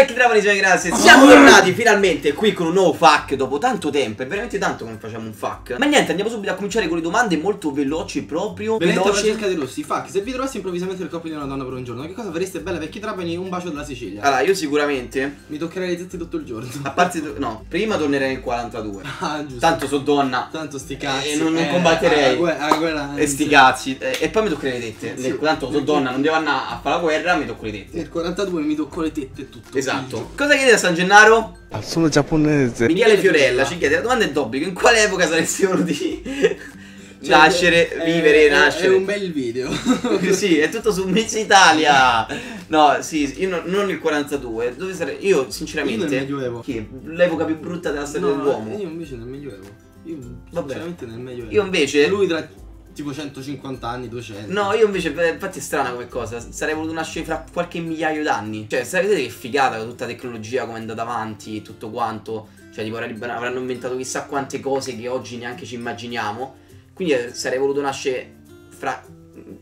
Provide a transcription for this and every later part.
vecchi Trapani, cioè, grazie. Siamo tornati finalmente qui con un nuovo FAQ dopo tanto tempo. È veramente tanto che non facciamo un FAQ. Ma niente, andiamo subito a cominciare con le domande molto veloci proprio. Benvenuti alla ricerca dei rossi. FAQ, se vi trovassi improvvisamente il coppia di una donna per un giorno, che cosa fareste bella vecchi trapani? Un bacio dalla Sicilia. Allora, io sicuramente. Mi toccherei le tette tutto il giorno. A parte. No, prima tornerei nel 42. Ah, giusto. Tanto sono donna. Tanto sti cazzi. E non- non combatterei. ah, ah, quella- E sti cazzi. E, e poi mi tocco le tette. Sì. Tanto sono donna, non devo andare a fare la guerra, mi tocco le tette. Nel 42 mi tocco le tette e tutto. Esatto. Cosa chiede a San Gennaro? Sono giapponese. Michele Fiorella ci chiede la domanda è d'obbligo. In quale epoca saresti voluti Cioè, nascere, è- vivere, è- nascere? È un bel video. sì, è tutto su Miss Italia. No, sì, io no- non il 42. Dove sarei? Io, sinceramente. Io nel Medioevo. Che l'epoca più brutta della storia No, dell'uomo. Io invece nel Medioevo. Io Vabbè. sinceramente nel Medioevo. Io invece. Lui tra tipo 150 anni, 200. No, io invece, infatti è strana come cosa, sarei voluto nascere fra qualche migliaio d'anni. Cioè, sapete che figata con tutta la tecnologia come è andata avanti e tutto quanto. Cioè, tipo, avranno inventato chissà quante cose che oggi neanche ci immaginiamo. Quindi eh, sarei voluto nascere fra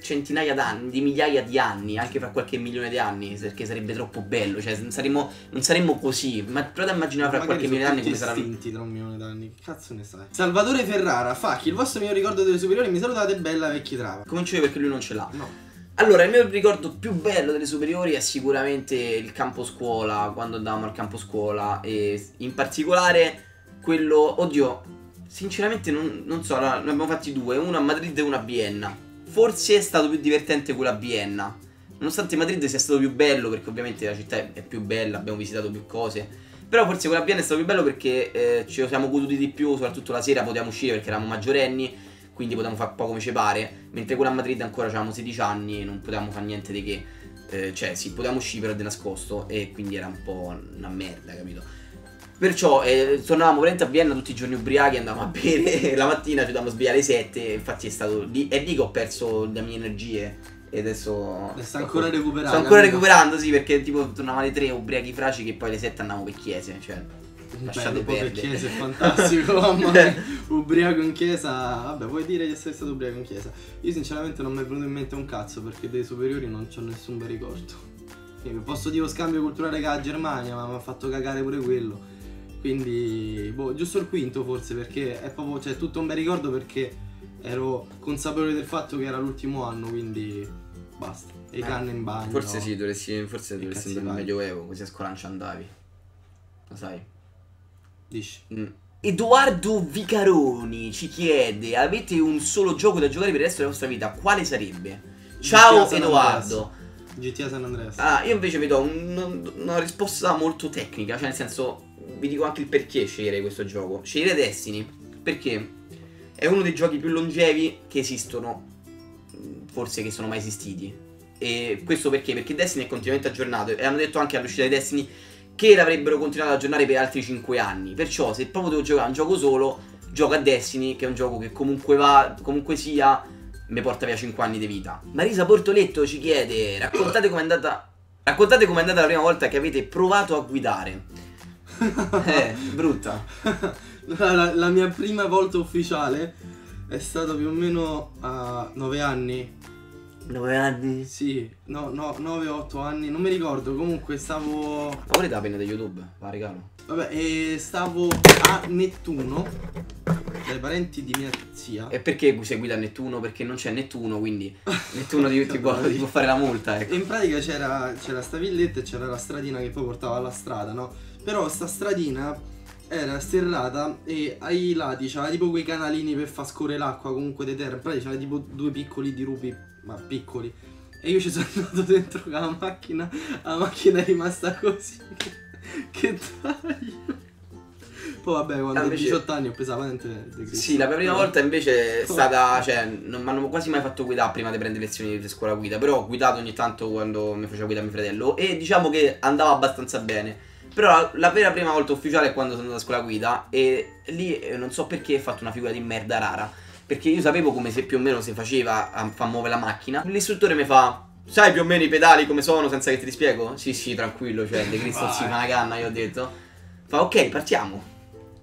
centinaia d'anni, di migliaia di anni, anche fra qualche milione di anni, perché sarebbe troppo bello. Cioè, non saremmo, non saremmo così. Ma provate a immaginare fra qualche milione di anni come saranno. estinti tra un milione d'anni. Che cazzo ne sai? Salvatore Ferrara, Facchi, il vostro mio ricordo delle superiori, mi salutate bella vecchi trava. Comincio io perché lui non ce l'ha. No. Allora, il mio ricordo più bello delle superiori è sicuramente il campo scuola, quando andavamo al campo scuola e in particolare quello, oddio, sinceramente non, non so, allora, ne abbiamo fatti due, uno a Madrid e uno a Vienna. Forse è stato più divertente quello a Vienna, nonostante Madrid sia stato più bello perché ovviamente la città è, più bella, abbiamo visitato più cose. Però forse quello a Vienna è stato più bello perché eh, lo siamo goduti di più, soprattutto la sera potevamo uscire perché eravamo maggiorenni quindi potevamo fare un po' come ci pare, mentre quella a Madrid ancora avevamo 16 anni e non potevamo fare niente di che, eh, cioè sì, potevamo uscire però di nascosto e quindi era un po' una merda, capito? Perciò eh, tornavamo veramente a Vienna tutti i giorni ubriachi, andavamo a bere, la mattina ci dovevamo svegliare alle 7, infatti è stato lì, è lì che ho perso le mie energie e adesso... E sta ancora recuperando. Sto ancora amico. recuperando, sì, perché tipo tornavamo alle 3 ubriachi fraci che poi alle 7 andavamo per chiese, cioè... Lasciate poi per perdere. chiesa è fantastico, mamma mia. Ubriaco in chiesa. Vabbè, puoi dire di essere stato ubriaco in chiesa. Io sinceramente non mi è venuto in mente un cazzo perché dei superiori non c'ho nessun bel ricordo. Quindi posso dire lo scambio culturale che ha la Germania, ma mi ha fatto cagare pure quello. Quindi, boh, giusto il quinto forse perché è proprio, cioè, tutto un bel ricordo perché ero consapevole del fatto che era l'ultimo anno, quindi basta. E Eh, canne in bagno. Forse sì, dovresti, forse dovresti andare fai? medioevo, così a scuola non ci andavi. Lo sai. Dici. Mm. Edoardo Vicaroni ci chiede: Avete un solo gioco da giocare per il resto della vostra vita? Quale sarebbe? Ciao Edoardo. GTA San Andreas. Ah, io invece vi do un- una risposta molto tecnica, cioè nel senso, vi dico anche il perché scegliere questo gioco. Scegliere Destiny perché è uno dei giochi più longevi che esistono, forse che sono mai esistiti. E questo perché? Perché Destiny è continuamente aggiornato e hanno detto anche all'uscita di Destiny che l'avrebbero continuato ad aggiornare per altri 5 anni. Perciò se proprio devo giocare un gioco solo, gioco a Destiny, che è un gioco che comunque va, comunque sia, mi porta via 5 anni di vita. Marisa Portoletto ci chiede: raccontate com'è andata. Raccontate com'è andata la prima volta che avete provato a guidare. eh, brutta. La, la- mia prima volta ufficiale è stata più o meno a 9 anni. 9 anni. Sì, no, no, 9-8 anni, non mi ricordo. Comunque stavo. Ma volete la penna di YouTube? Va, regalo. Vabbè, e stavo a Nettuno dai parenti di mia zia. E perché si guida Nettuno? Perché non c'è Nettuno, quindi Nettuno ti, ti può, ti può fare la multa, ecco. in pratica c'era, c'era sta villetta e c'era la stradina che poi portava alla strada, no? Però sta stradina era sterrata e ai lati c'era tipo quei canalini per far scorrere l'acqua comunque di terra. In pratica c'era tipo due piccoli dirupi, ma piccoli. E io ci sono andato dentro con la macchina, la macchina è rimasta così. che taglio. Poi vabbè, quando Ah, ho invece- 18 anni ho preso la patente di Cristo. Sì, la mia prima volta invece è stata, cioè, non mi hanno quasi mai fatto guidare prima di prendere lezioni di scuola guida, però ho guidato ogni tanto quando mi faceva guidare mio fratello e diciamo che andava abbastanza bene. Però la, la vera prima volta ufficiale è quando sono andato a scuola guida e lì eh, non so perché ho fatto una figura di merda rara, perché io sapevo come se più o meno si faceva a far muovere la macchina. L'istruttore mi fa Sai più o meno i pedali come sono senza che ti spiego? Sì, sì, tranquillo, cioè, De Cristo si fa una canna, io ho detto. Fa, ok, partiamo.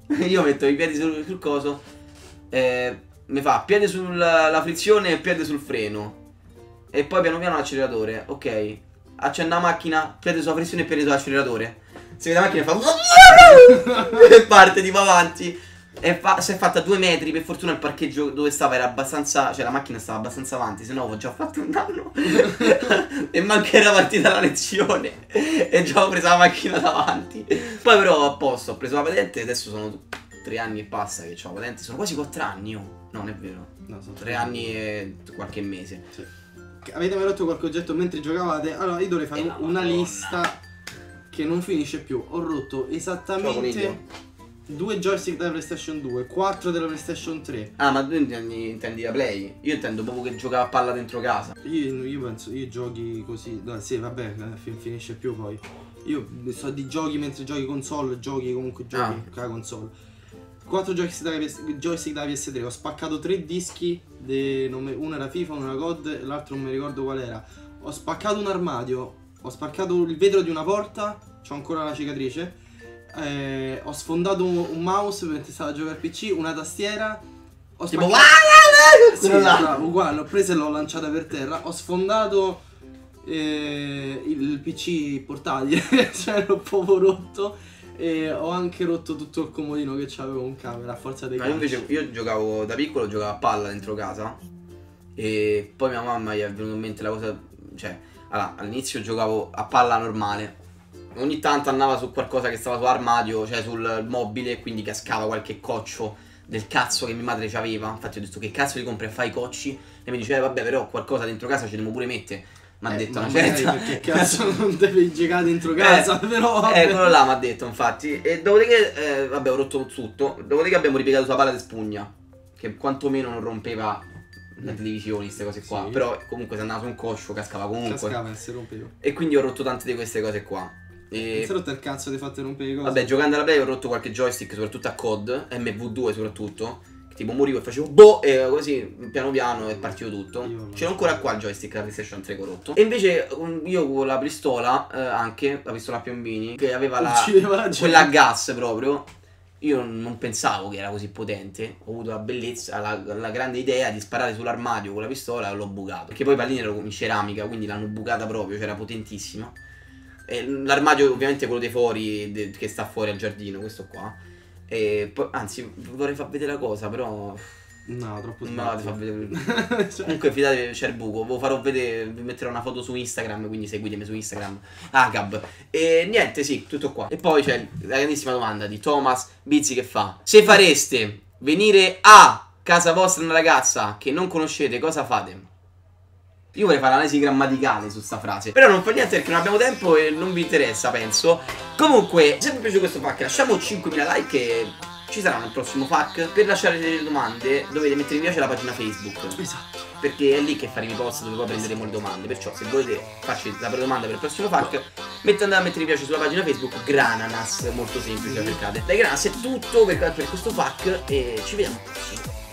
io metto i piedi sul, sul coso, eh, mi fa piede sulla frizione e piede sul freno. E poi piano piano l'acceleratore. Ok. Accenda la macchina, piede sulla frizione e piede sull'acceleratore. Si vede la macchina fa. e parte tipo avanti. Fa, si è fatta due metri. Per fortuna il parcheggio dove stava era abbastanza. Cioè la macchina stava abbastanza avanti. Se no avevo già fatto un danno. e manca era partita la lezione. e già ho preso la macchina davanti. Poi però a posto, ho preso la patente. E adesso sono tre anni e passa che ho la patente. Sono quasi quattro anni io. No, non è vero. No, sono Tre anni e qualche mese. Sì. Avete mai rotto qualche oggetto mentre giocavate? Allora, io dovrei fare Eh, una madonna. lista che non finisce più. Ho rotto esattamente. Due joystick della PlayStation 2, quattro della PlayStation 3. Ah, ma tu intendi, intendi la play? Io intendo proprio che giocava a palla dentro casa. Io, io penso, io giochi così. no, sì, vabbè, eh, fin- finisce più poi. Io so di giochi mentre giochi console, giochi comunque giochi Ah. con la console. Quattro joystick della PS3, ho spaccato tre dischi, de- me- uno era FIFA, uno era God, e l'altro non mi ricordo qual era. Ho spaccato un armadio, ho spaccato il vetro di una porta, c'ho ancora la cicatrice. Eh, ho sfondato un, un mouse mentre stavo a giocare al PC, una tastiera. Ho Tipo, spaccato- sì, quello là. bravo, uguale, ho preso e l'ho lanciata per terra. Ho sfondato eh, il PC portatile, cioè l'ho proprio rotto. E ho anche rotto tutto il comodino che c'avevo in camera a forza dei Ma invece io giocavo da piccolo giocavo a palla dentro casa e poi mia mamma gli è venuta in mente la cosa, cioè, allora, all'inizio giocavo a palla normale. Ogni tanto andava su qualcosa che stava sull'armadio, cioè sul mobile, e quindi cascava qualche coccio del cazzo che mia madre ci aveva. Infatti ho detto che cazzo li compri a fare i cocci? E mi diceva, vabbè, però qualcosa dentro casa ci devo pure mettere. Mi ha Eh, detto una certa. Perché cazzo non devi giocare dentro casa, però vabbè. Eh, quello là mi ha detto, infatti. E dopodiché, eh, vabbè, ho rotto tutto. Dopodiché abbiamo ripiegato sulla palla di spugna. Che quantomeno non rompeva le televisioni, queste cose qua. Sì. Però comunque se andava su un coscio cascava comunque. Cascava e si rompeva. E quindi ho rotto tante di queste cose qua. Non E si è rotto il cazzo di fatte rompere le cose. vabbè, giocando alla play ho rotto qualche joystick, soprattutto a COD, MV2 soprattutto. che Tipo morivo e facevo boh e così piano piano è partito tutto. Io non Ce l'ho so. ancora qua il joystick della PlayStation 3 che ho rotto. E invece io con la pistola, eh, anche la pistola a piombini, che aveva la, la quella a gas proprio. Io non pensavo che era così potente. Ho avuto la bellezza, la, la grande idea di sparare sull'armadio con la pistola e l'ho bucato. Perché poi i pallini erano in ceramica, quindi l'hanno bucata proprio, c'era potentissima. E l'armadio, ovviamente, quello dei fuori, de- che sta fuori al giardino, questo qua. E poi, anzi, vorrei far vedere la cosa, però. No, troppo sbaglio. vedere. Cioè, Comunque fidatevi c'è il buco, ve farò vedere, vi metterò una foto su Instagram, quindi seguitemi su Instagram. Agab. E niente, sì, tutto qua. E poi c'è la grandissima domanda di Thomas Bizzi che fa: Se fareste venire a casa vostra una ragazza che non conoscete, cosa fate? Io vorrei fare l'analisi grammaticale su sta frase. Però non fa niente perché non abbiamo tempo e non vi interessa, penso. Comunque, se vi è piaciuto questo pack, lasciamo 5.000 like e ci sarà un prossimo pack. Per lasciare delle domande dovete mettere mi piace alla pagina Facebook. Esatto. Perché è lì che faremo i post dove poi prenderemo le domande. Perciò se volete farci la domanda per il prossimo pack, mettete andate a mettere mi piace sulla pagina Facebook Grananas, molto semplice, cercate. Dai Grananas è tutto per, per questo pack e ci vediamo al prossimo.